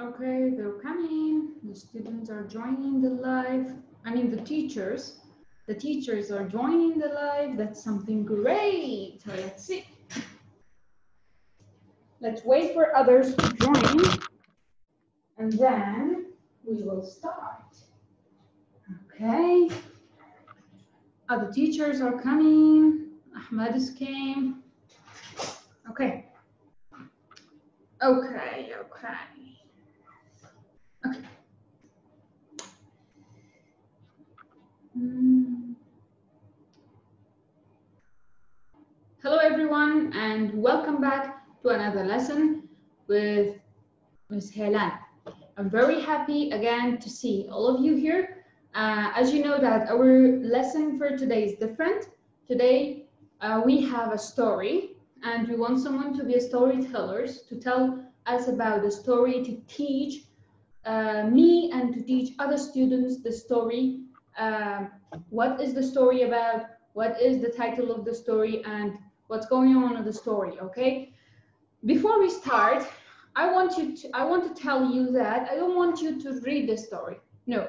Okay, they're coming. The students are joining the live. I mean, the teachers. The teachers are joining the live. That's something great. Let's see. Let's wait for others to join. And then we will start. Okay. Ah, Other teachers are coming. Ahmed is came. Okay, okay. Okay. Mm. Hello everyone and welcome back to another lesson with Ms. Helan. I'm very happy again to see all of you here. Uh, as you know that our lesson for today is different. Today uh, we have a story and we want someone to be a storyteller to tell us about the story to teach uh, me and to teach other students the story. Uh, what is the story about? What is the title of the story and what's going on in the story, okay? Before we start, I want you to, I want to tell you that I don't want you to read the story. No,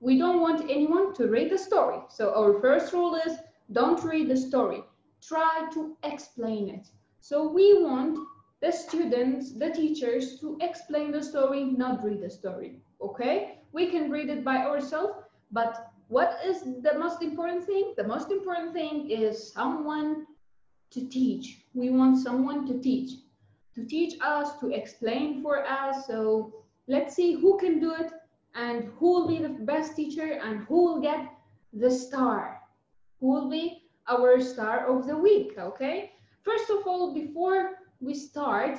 we don't want anyone to read the story. So our first rule is don't read the story try to explain it. So we want the students, the teachers to explain the story, not read the story, okay? We can read it by ourselves, but what is the most important thing? The most important thing is someone to teach. We want someone to teach, to teach us, to explain for us. So let's see who can do it and who will be the best teacher and who will get the star. Who will be our star of the week, okay? First of all, before we start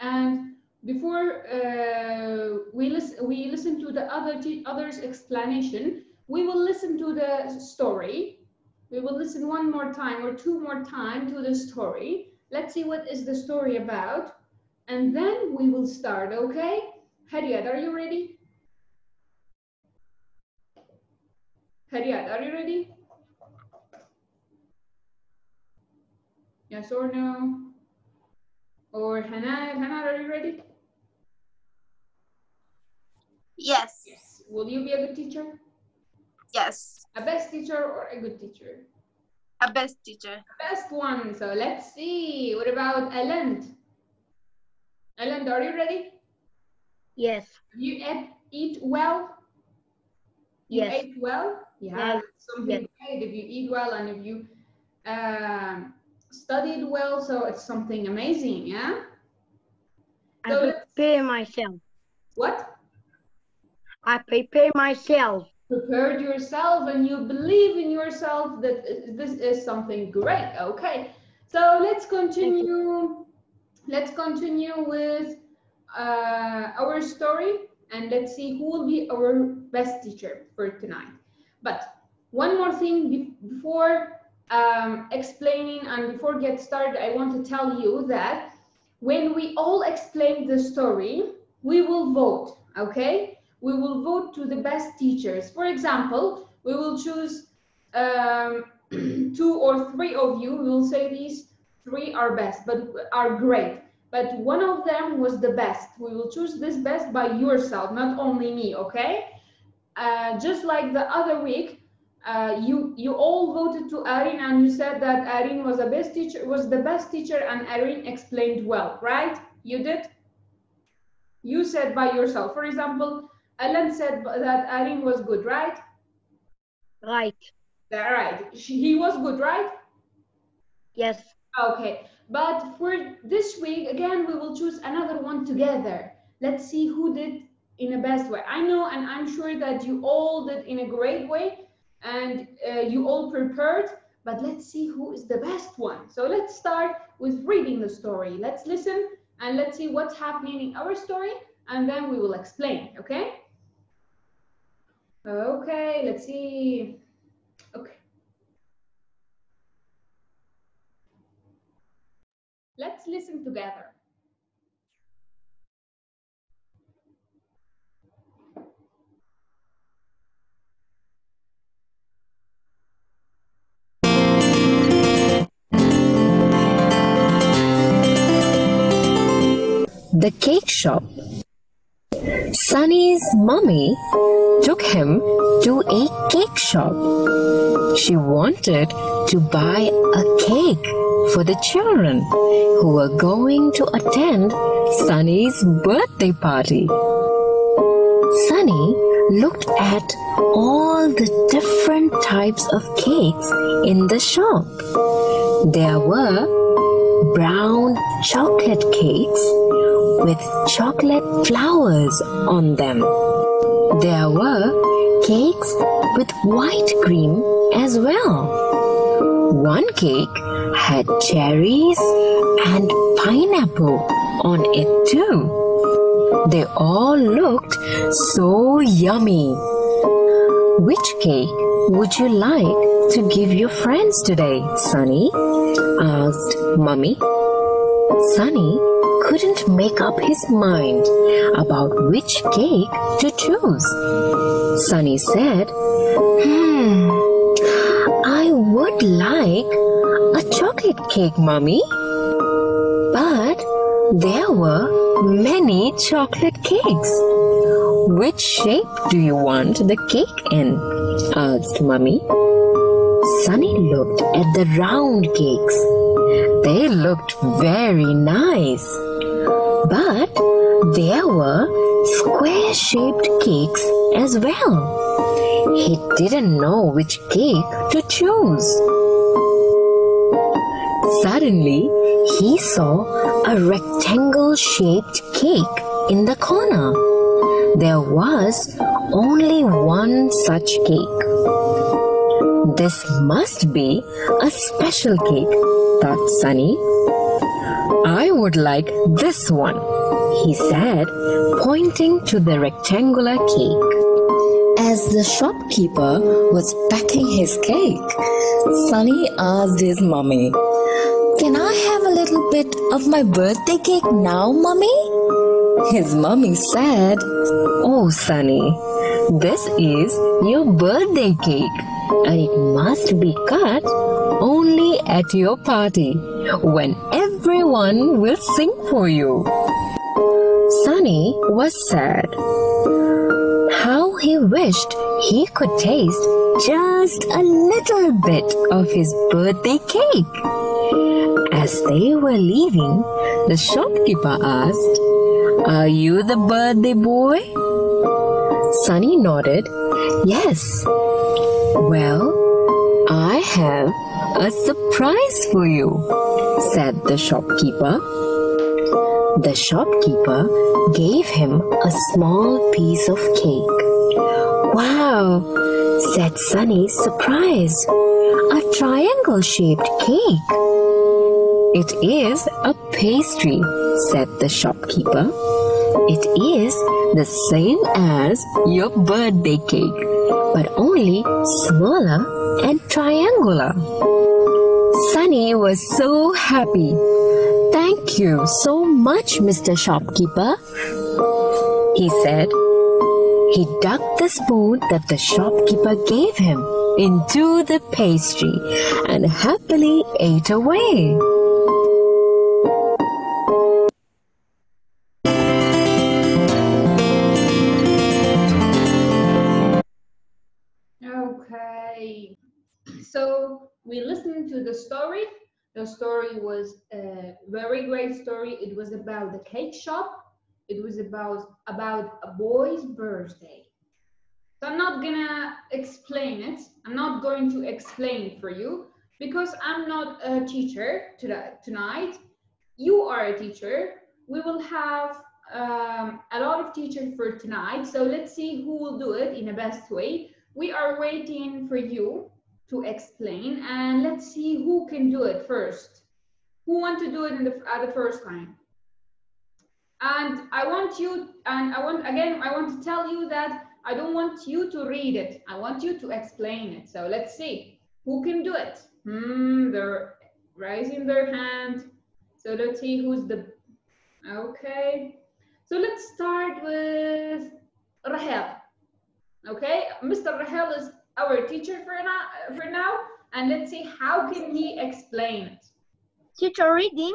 and before uh, we, listen, we listen to the other others explanation, we will listen to the story. We will listen one more time or two more time to the story. Let's see what is the story about. And then we will start, okay? Harriet, are you ready? Harriet, are you ready? Yes or no? Or Hannah, Hannah, are you ready? Yes. Yes. Will you be a good teacher? Yes. A best teacher or a good teacher? A best teacher. Best one. So let's see. What about Ellen? Ellen, are you ready? Yes. You eat, eat well? You Yes. ate well? Yeah, Yes. that's something Yes. great. If you eat well and if you um, studied well, so it's something amazing, yeah? I So let's- prepare myself. What? I prepare myself. Prepared yourself and you believe in yourself that this is something great, okay? So let's continue. Let's continue with uh, our story and let's see who will be our best teacher for tonight. But one more thing before um, explaining and before get started, I want to tell you that when we all explain the story, we will vote, okay? We will vote to the best teachers. For example, we will choose um, two or three of you. We will say these three are best, but are great. But one of them was the best. We will choose this best by yourself, not only me, okay? Uh, just like the other week, uh, you you all voted to Erin and you said that Erin was the best teacher was the best teacher and Erin explained well, right? You did. You said by yourself. For example, Ellen said that Erin was good, right? Right. All right. She, he was good, right? Yes. Okay. But for this week, again, we will choose another one together. Let's see who did in the best way. I know and I'm sure that you all did in a great way and uh, you all prepared, but let's see who is the best one. So let's start with reading the story. Let's listen and let's see what's happening in our story and then we will explain, okay? Okay, let's see. Okay. Let's listen together. The cake shop. Sunny's mummy took him to a cake shop. She wanted to buy a cake for the children who were going to attend Sunny's birthday party. Sunny looked at all the different types of cakes in the shop. There were brown chocolate cakes with chocolate flowers on them. There were cakes with white cream as well. One cake had cherries and pineapple on it too. They all looked so yummy. Which cake would you like to give your friends today, Sunny? asked Mummy. Sunny couldn't make up his mind about which cake to choose. Sunny said, Hmm, I would like a chocolate cake, Mummy. But there were many chocolate cakes. Which shape do you want the cake in? asked Mummy. Sunny looked at the round cakes. They looked very nice. But there were square shaped cakes as well. He didn't know which cake to choose. Suddenly, he saw a rectangle shaped cake in the corner. There was only one such cake. This must be a special cake, thought Sunny. I would like this one, he said, pointing to the rectangular cake. As the shopkeeper was packing his cake, Sunny asked his mummy, Can I have a little bit of my birthday cake now, mummy? His mummy said, Oh, Sunny, this is your birthday cake and it must be cut only at your party when everyone will sing for you. Sunny was sad. How he wished he could taste just a little bit of his birthday cake. As they were leaving, the shopkeeper asked, Are you the birthday boy? Sunny nodded, Yes. Well, I have a surprise for you, said the shopkeeper. The shopkeeper gave him a small piece of cake. Wow, said Sunny, surprised. A triangle shaped cake. It is a pastry, said the shopkeeper. It is the same as your birthday cake, but only smaller and triangular. Sunny was so happy. Thank you so much, Mr. Shopkeeper, he said. He dug the spoon that the shopkeeper gave him into the pastry and happily ate away. So we listened to the story. The story was a very great story. It was about the cake shop. It was about about a boy's birthday. So I'm not gonna explain it. I'm not going to explain for you because I'm not a teacher tonight. You are a teacher. We will have um, a lot of teachers for tonight. So let's see who will do it in the best way. We are waiting for you to explain and let's see who can do it first. Who want to do it in the, at the first time? And I want you, and I want, again, I want to tell you that I don't want you to read it. I want you to explain it. So let's see who can do it. Hmm, they're raising their hand. So let's see who's the, okay. So let's start with Rahel. Okay, Mr. Rahel is our teacher for now, for now, and let's see how can he explain it. Teacher reading.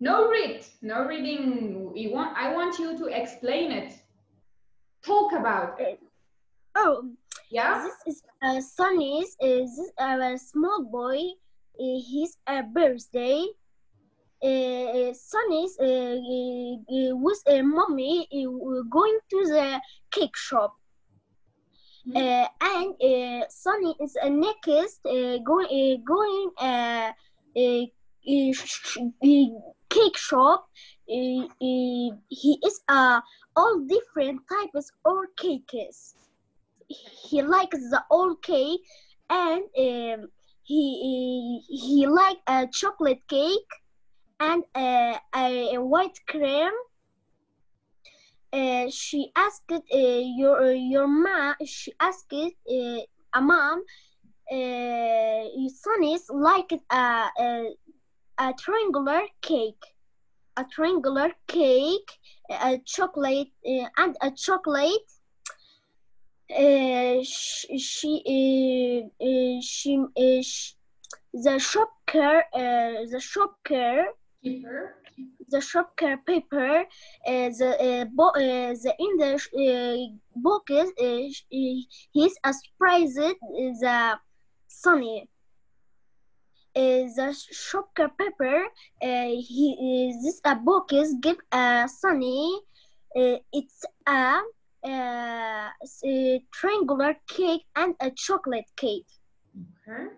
No read, no reading. We want, I want you to explain it. talk about. It. Oh, Yeah? this is uh, Sunny's. Uh, this uh, small boy. Uh, his uh, birthday. Uh, Sunny's uh, uh, uh, with uh, mommy uh, going to the cake shop. Uh, and uh, Sunny is uh, next uh, going uh, going uh, uh, uh, cake shop. Uh, he is uh, all different types of cakes. He likes the old cake and um, he he like a chocolate cake and uh, a white cream. Uh, she asked uh, your your ma. She asked uh, a mom. Your son is like a, a a triangular cake, a triangular cake, a chocolate and a chocolate. Sh- she she uh, the shopkeeper the shopkeeper Keeper. The shopkeeper paper uh, the uh, bo- uh, the in the uh, box uh, uh, he's surprised uh, the sunny uh, the shopkeeper paper uh, he uh, this a box give a sunny uh, it's a, uh, a triangular cake and a chocolate cake. Okay.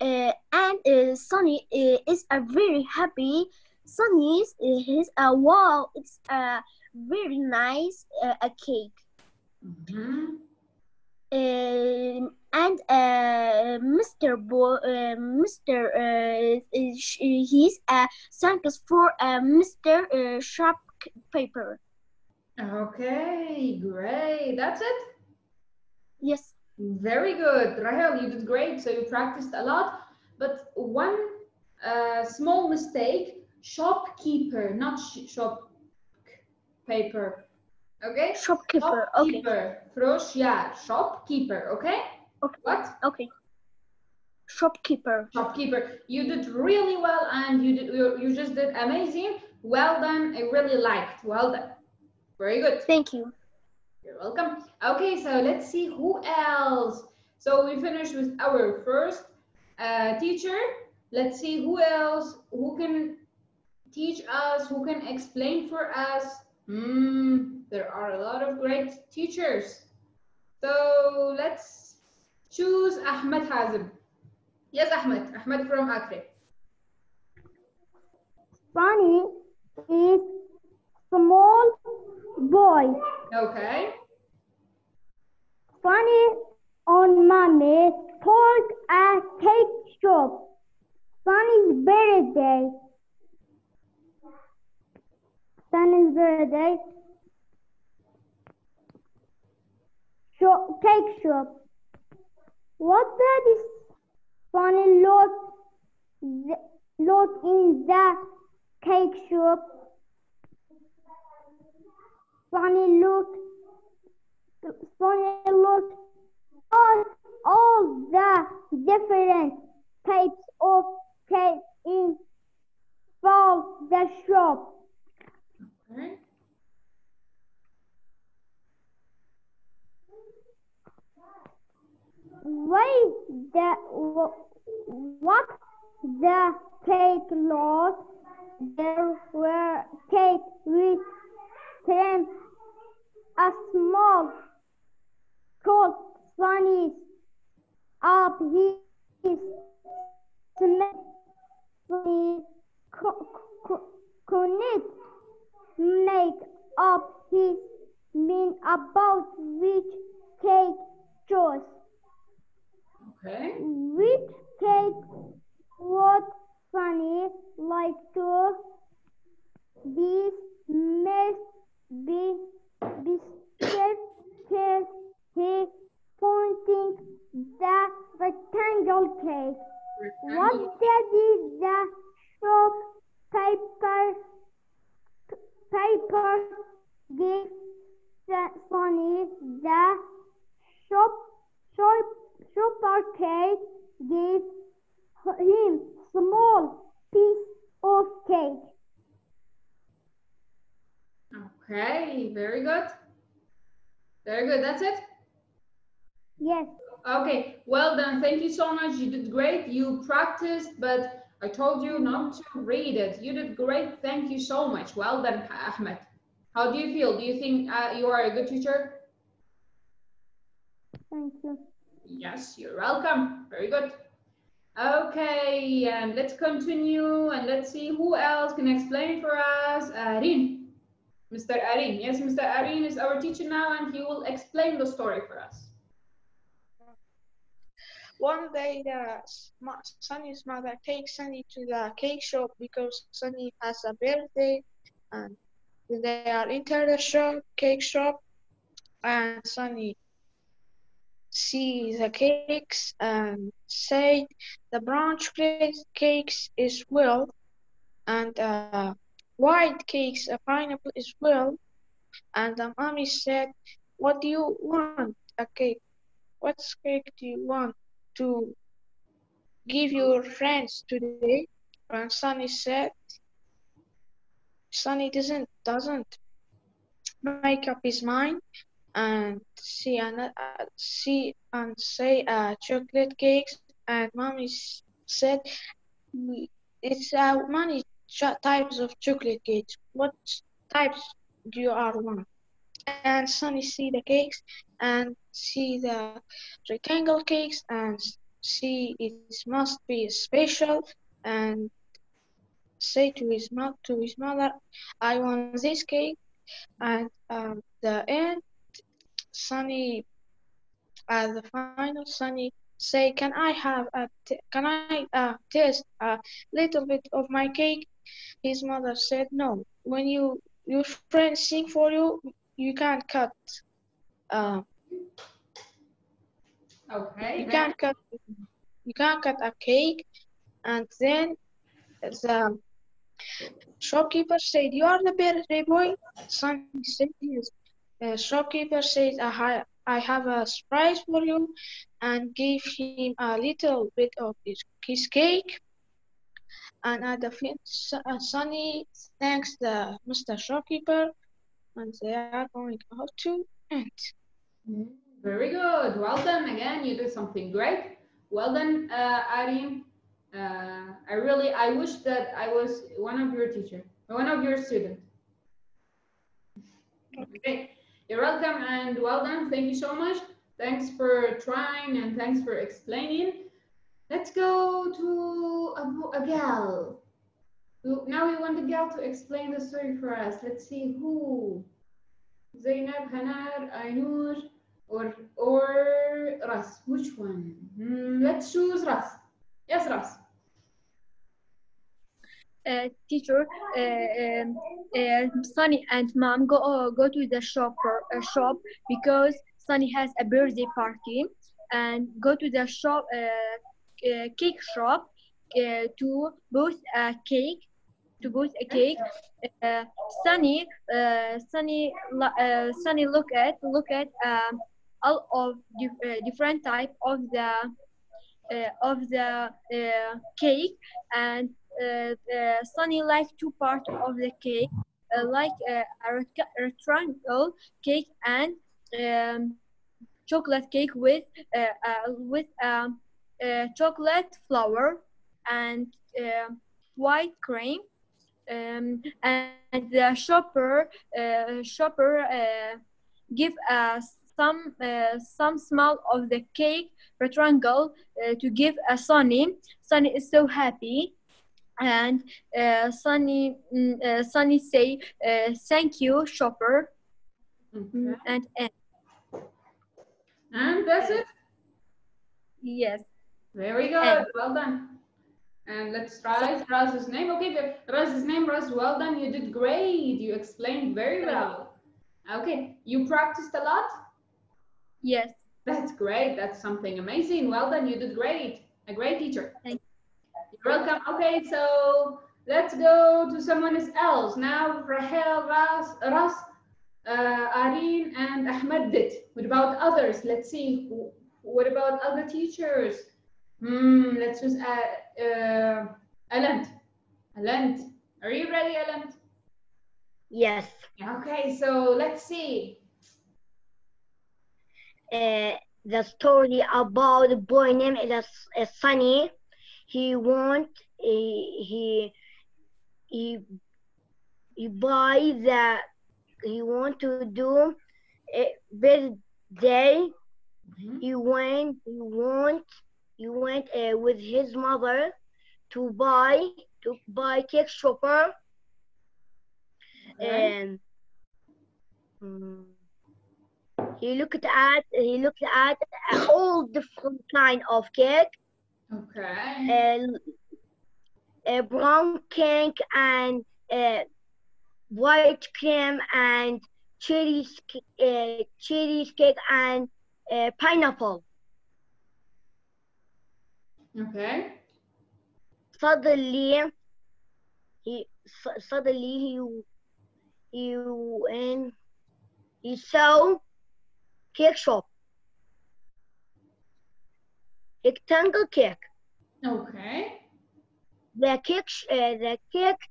Uh, and uh, Sunny uh, is a very happy. Sunny is is a wow. It's a very nice uh, a cake. Mhm. Um and uh, Mr. Bo, uh, Mr. Uh, he's uh, thanks for uh, Mr. Uh, Sharp paper. Okay, great. That's it? Yes. Very good. Rahel, you did great. So you practiced a lot. But one uh, small mistake shopkeeper, not sh- shop paper. Okay? Shopkeeper. Okay. Shopkeeper. Frosh, yeah. Shopkeeper. Okay? Okay. What? Okay. Shopkeeper. Shopkeeper. You did really well and you did you, you just did amazing. Well done. I really liked. Well done. Very good. Thank you. You're welcome. Okay, so let's see who else. So we finished with our first uh, teacher. Let's see who else who can teach us, who can explain for us. Hmm, there are a lot of great teachers. So let's choose Ahmed Hazim. Yes, Ahmed. Ahmed from Acre. Sunny is small boy. Okay. Sunny on mommy told a cake shop. Sunny's birthday. Sunny's birthday. Shop, cake shop. What that is Sunny looked, the- looked in the cake shop. Sunny looked Sonia looked at all the different types of cake in from the shop. Okay. Why the what the cake lot? There were cake with cream, a small cold sunny up his sunny couldn't make up his mind about which cake chose. Okay. Which cake would Sunny like to this must be biscuit he pointing the rectangle cake. What did the shop paper paper give the shop shop shopper cake gave him small piece of cake. Okay, very good. Very good. That's it? Yes. Okay, well done. Thank you so much. You did great. You practiced, but I told you not to read it. You did great. Thank you so much. Well done, Ahmed. How do you feel? Do you think uh, you are a good teacher? Thank you. Yes, you're welcome. Very good. Okay, and let's continue and let's see who else can explain for us. Areen. Mr. Areen. Yes, Mr. Areen is our teacher now and he will explain the story for us. One day, sm- Sunny's mother takes Sunny to the cake shop because Sunny has a birthday, and they are enter the shop, cake shop, and Sunny sees the cakes and say the brown chocolate cakes is well, and uh, white cakes, a pineapple is well, and the mommy said, "What do you want? A cake? What cake do you want?" To give your friends today? And Sunny said, Sunny doesn't doesn't make up his mind and see and uh, see and say uh, chocolate cakes. And mommy said, "We- it's uh, many types of chocolate cakes. What types do you are want? And Sunny see the cakes and see the rectangle cakes and see it must be special and say to his mother to his mother I want this cake. And um, the end Sunny at the final Sunny say can I have a can I uh, taste a little bit of my cake? His mother said no. When you your friends sing for you you can't cut uh, Okay. you can't cut you can't cut a cake and then the shopkeeper said you are the birthday boy son said yes the shopkeeper said I, I have a surprise for you and gave him a little bit of his, his cake and at the fin uh, Sunny thanks the Mr. Shopkeeper and they are going out to end. Mm, Very good. Well done. Again, you did something great. Well done, uh, Areen. Uh, I really, I wish that I was one of your teacher, one of your student. Okay, you're welcome and well done. Thank you so much. Thanks for trying and thanks for explaining. Let's go to Agal. Who- Now we want Agal to explain the story for us. Let's see who. Zainab, Hanar, Ainur, or or Ras. Which one? Hmm, let's choose Ras. Yes, Ras. uh, teacher, uh, um, uh, Sunny and mom go uh, go to the shop for a shop because Sunny has a birthday party and go to the shop uh, uh, cake shop uh, to both a cake to both a cake. Uh, Sunny uh, Sunny uh, Sunny look at look at um, all of uh, different type of the uh, of the uh, cake and uh, Sunny like two part of the cake, uh, like uh, a rec- rectangle cake and um, chocolate cake with with um, chocolate flour and white cream. Um, and the shopper shopper give us some uh, some small of the cake rectangle uh, to give a Sunny. Sunny is so happy and uh, Sunny mm, uh, Sunny say uh, thank you shopper Okay. and, and And that's it. yes Very good. Well done. And let's try Raz's name. Okay, Raz's name, Raz, well done. You did great. You explained very well. Okay, you practiced a lot? Yes That's great. That's something amazing. Well done. You did great. A great teacher. Thank You're welcome. Okay, so let's go to someone else. Now, Rahel, Ras, Ras uh, Areen, and Ahmed did. What about others? Let's see. What about other teachers? Hmm, let's just add uh, Alent. Alent. Are you ready, Alent? Yes. Okay, so let's see. Uh, the story about a boy named uh, Sunny. He want he he he, he buy the he want to do a birthday. Mhm. He went he want he went uh, with his mother to buy to buy cake shopper Okay. and mm, he looked at he looked at all different kind of cake Okay. and a brown cake and uh, white cream and cherry uh, cherry cake and uh, pineapple Okay. suddenly he suddenly he he went he saw cake shop rectangle cake Okay. the cake uh, the cake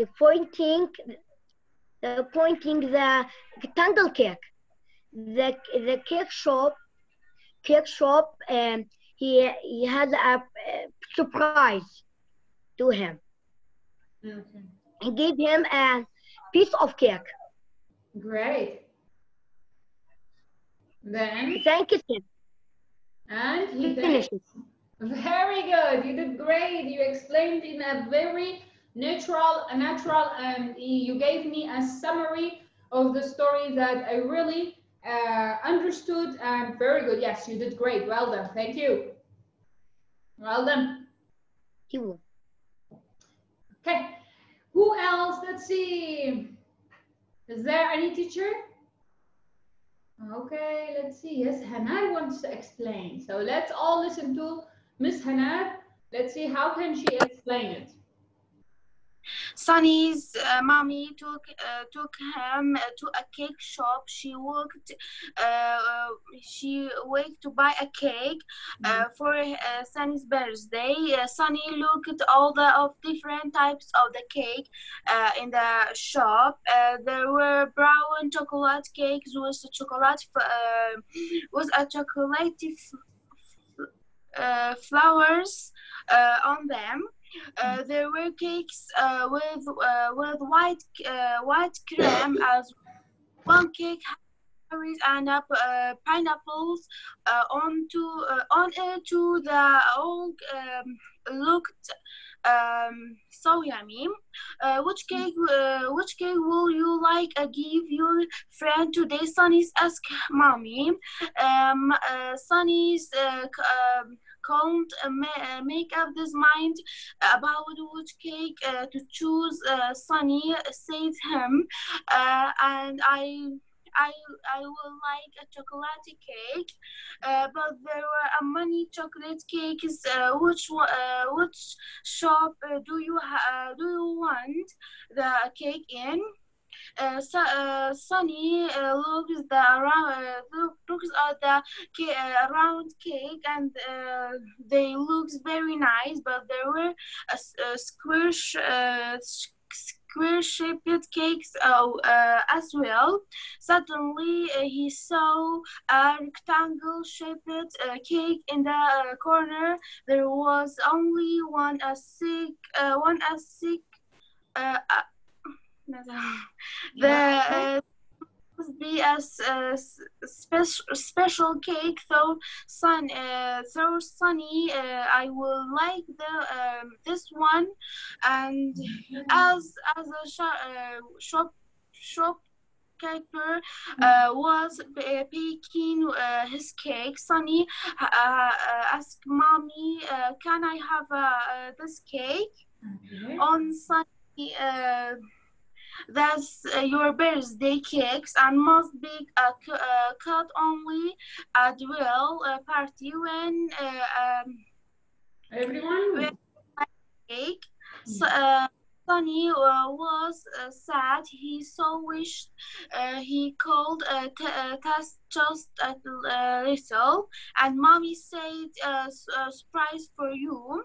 uh, pointing the pointing the rectangle cake the the cake shop cake shop um he he has a, uh surprise to him Okay. he gave him a piece of cake Great. Then him and he he did. finished it. Very good. You did great. You explained in a very natural, natural, and you gave me a summary of the story that I really uh, understood. And very good. Yes, you did great. Well done. Thank you. Well done. won Okay. Who else? Let's see. Is there any teacher? Okay, let's see. Yes, Hanan wants to explain. So let's all listen to Miss Hanan. Let's see how can she explain it. Sunny's uh, mommy took uh, took him uh, to a cake shop. She walked. Uh, she went to buy a cake uh, for uh, Sunny's birthday. Uh, Sunny looked at all the of different types of the cake uh, in the shop. Uh, there were brown chocolate cakes with chocolate f- uh, with a chocolate f- uh, flowers uh, on them. Uh, there were cakes uh, with uh, with white uh, white cream as one cake berries and uh, pineapples onto uh, on it to the all um, looked um, so yummy. Which cake which cake will you like give your friend today? Sunny's ask mommy. Um, Sunny's um, can't uh, uh, make up his mind about which cake uh, to choose. Sunny said him, and I. I, I would like a chocolate cake, uh, but there were uh, many chocolate cakes. Uh, which uh, which shop do you do you want the cake in? Uh, uh, Sunny uh, looks the around uh, looks at the round cake and they looks very nice, but there were a, a square sh- uh, s- square shaped cakes uh, uh, as well. Suddenly, uh, he saw a rectangle shaped cake in the corner. There was only one a sick, one a sick. Uh, uh, the uh, must be a s- special special cake. So sun, uh, so sunny. Uh, I will like the um, this one, and as as a shop uh, shop shopkeeper uh, was uh, baking uh, his cake. Sunny uh, uh, asked mommy, uh, "Can I have uh, uh, this cake?" Okay. on Sunday, that's uh, your birthday cakes and must be uh, uh, cut only at will uh, party when uh, um, Everyone? cake. So, uh, Sunny uh, was uh, sad. He so wished uh, he called uh, uh, just a uh, little. And mommy said, s- "Surprise for you."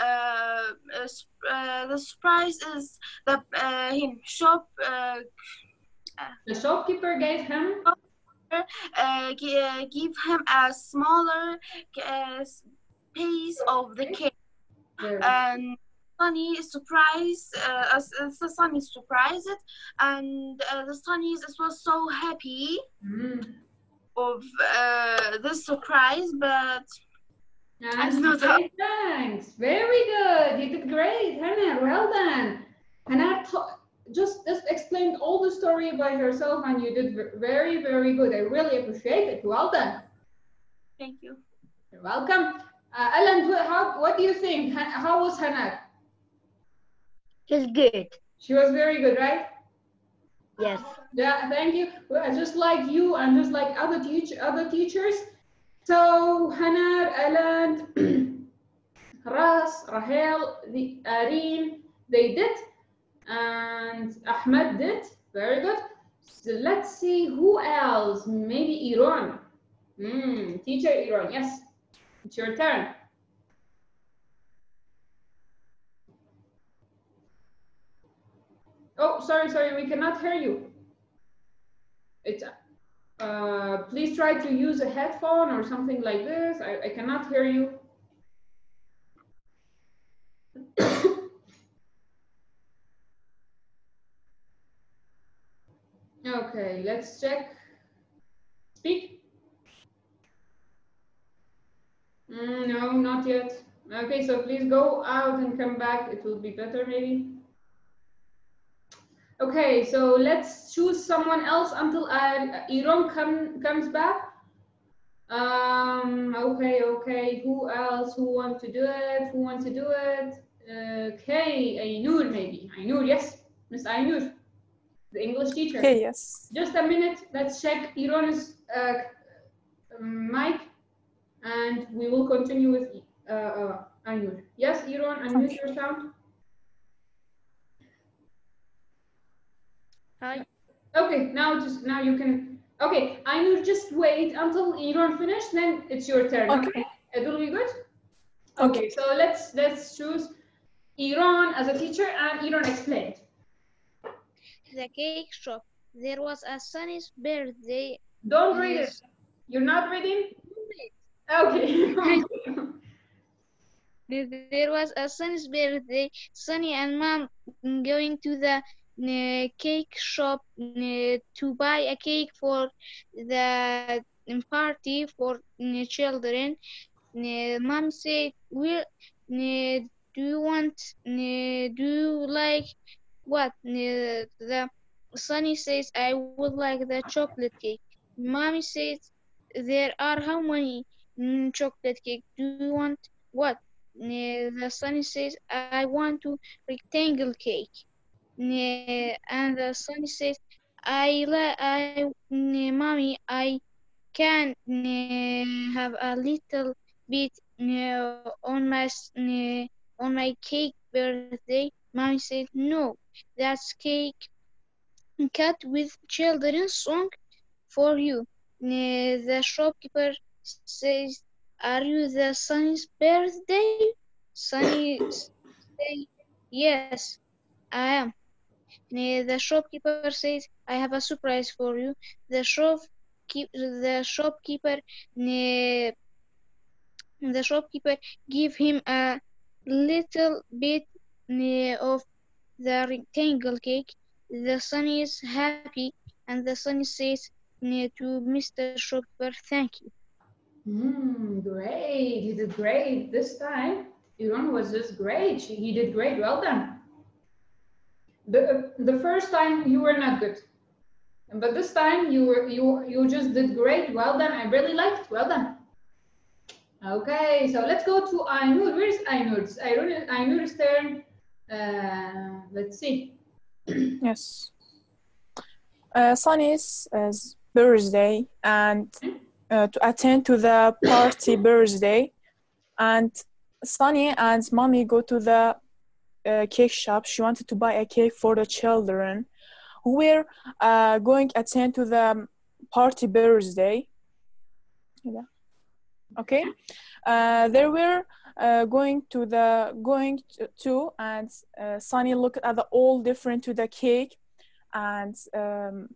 Uh, uh, uh, the surprise is the uh, him shop uh, The shopkeeper gave him uh, uh, give him a smaller uh, piece of the cake. And Sunny is surprised, uh, the Sunny is surprised, and uh, the Sunny is- was so happy Mm. of uh, this surprise, but I don't say thanks. Very good. You did great, Hannah. Well done. Hannah ta- just just explained all the story by herself, and you did very, very good. I really appreciate it. Well done. thank you. You're welcome. Uh, Ellen, how, what do you think? How was Hannah? She's good. She was very good, right? Yes. Yeah, thank you. Well, just like you and just like other teach other teachers. So Hannah, Ellen, Ras, Rahel, the Areen, they did, and Ahmed did. Very good. So let's see who else. Maybe Iran. Hmm, teacher Iran. Yes, it's your turn. Oh, sorry, sorry, we cannot hear you. It's, uh, please try to use a headphone or something like this. I, I cannot hear you. Okay, let's check. Speak. Mm, no, not yet. Okay, so please go out and come back. It will be better maybe. Okay, so let's choose someone else until uh, Iran come, comes back. Um, okay, okay. Who else? Who wants to do it? Who wants to do it? Okay, Ainur maybe. Ainur, yes. Miss Ainur, the English teacher. Okay, yes. Just a minute. Let's check Iran's uh, mic, and we will continue with uh, uh, Ainur. Yes, Iran, unmute Okay. your sound. Hi. Okay, now just now you can. Okay, Ainur, just wait until Iran finish, then it's your turn. Okay. It will be good. Okay, so let's let's choose Iran as a teacher, and Iran explained. The cake shop. There was a Sunny's birthday. Don't read it. You're not reading. Okay. There was a Sunny's birthday. Sunny and Mom going to the uh, cake shop uh, to buy a cake for the um, party for uh, children. Uh, Mom said, "Will uh, do you want? Uh, do you like what?" The Sunny says, "I would like the chocolate cake." Mommy says, "There are how many chocolate cake? Do you want what?" The Sunny says, "I want to rectangle cake." And the Sunny says, "I I mommy, I can have a little bit on my on my cake birthday." Mommy said, "No, that's cake cut with children's song for you." Uh, the shopkeeper says, "Are you the Sunny's birthday?" Sunny say, "Yes, I am." Uh, the shopkeeper says, "I have a surprise for you." The shop the shopkeeper uh, the shopkeeper give him a little bit of the rectangle cake. The Sunny is happy, and the Sunny says to Mr. Shopkeeper, "Thank you." Hmm, great. You did great this time. Iran was just great. He did great. Well done. The the first time you were not good, but this time you were you you just did great. Well done. I really liked. Well done. Okay, so let's go to Ainur. Where's Ainur? It's Ainur, Ainur's turn. Uh, let's see. Yes. Uh, Sunny's uh, birthday and uh, to attend to the party birthday and Sunny and mommy go to the uh, cake shop. She wanted to buy a cake for the children who were uh, going attend to the party birthday. Yeah. Okay. Uh, they were uh, going to the going to, and uh, Sunny looked at the all different to the cake and um,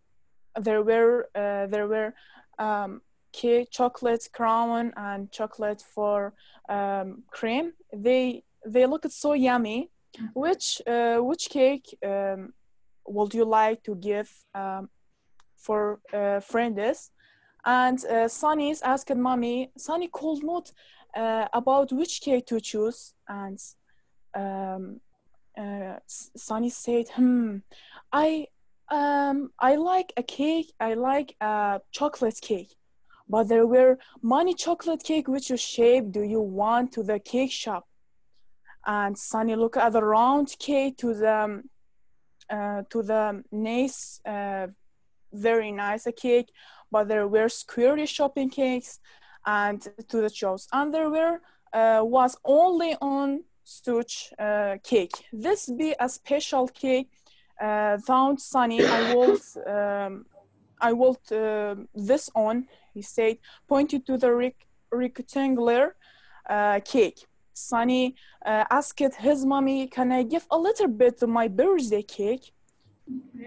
there were uh, there were um, cake, chocolate crown and chocolate for um, cream. They they look so yummy. Which uh, which cake um, would you like to give um, for uh, friends? And uh, Sunny's asked mommy. Sunny could not uh, about which cake to choose, and um, uh, Sunny said, "Hmm, I um I like a cake. I like a chocolate cake." But there were many chocolate cake. Which shape do you want to the cake shop? And Sunny looked at the round cake to the uh, to the nice, uh, very nice cake. But there were square shopping cakes and to the shows. underwear uh, was only on such uh, cake. This be a special cake. Uh, found Sunny. I will um, I will uh, this on. He said, pointed to the rec- rectangular uh, cake. Sunny uh, asked his mommy, "Can I give a little bit to my birthday cake?"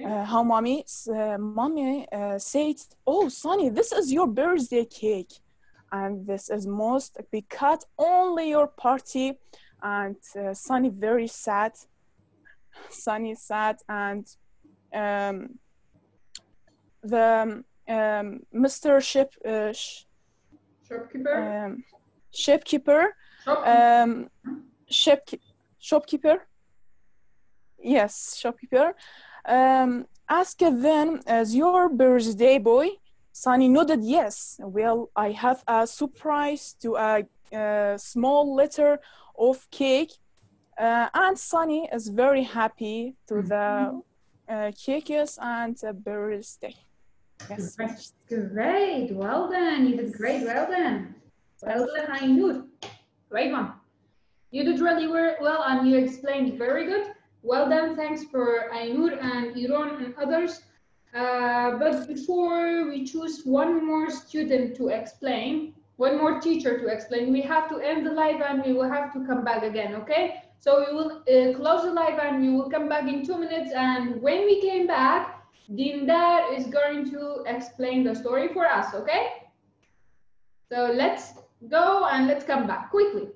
Uh, how mommy, uh, mommy said, "Oh, Sunny, this is your birthday cake, and this is most because only your party." And uh, Sunny very sad. Sunny sad, and um, the um, Mr. Ship uh, sh- Shopkeeper. um, shopkeeper Shop- um, shop shopkeeper yes shopkeeper um, asked them as your birthday boy Sunny nodded yes well I have a surprise to a, a small letter of cake uh, and Sunny is very happy to the uh, cakes and the birthday yes Great. Great. Well done. You did great. Well done. Well done, Ainur. Great one. You did really well and you explained very good. Well done. Thanks for Ainur and Iran and others. Uh, but before we choose one more student to explain, one more teacher to explain, we have to end the live and we will have to come back again, okay? So we will uh, close the live and we will come back in two minutes. And when we came back, Dindar is going to explain the story for us, okay? So let's go and let's come back quickly.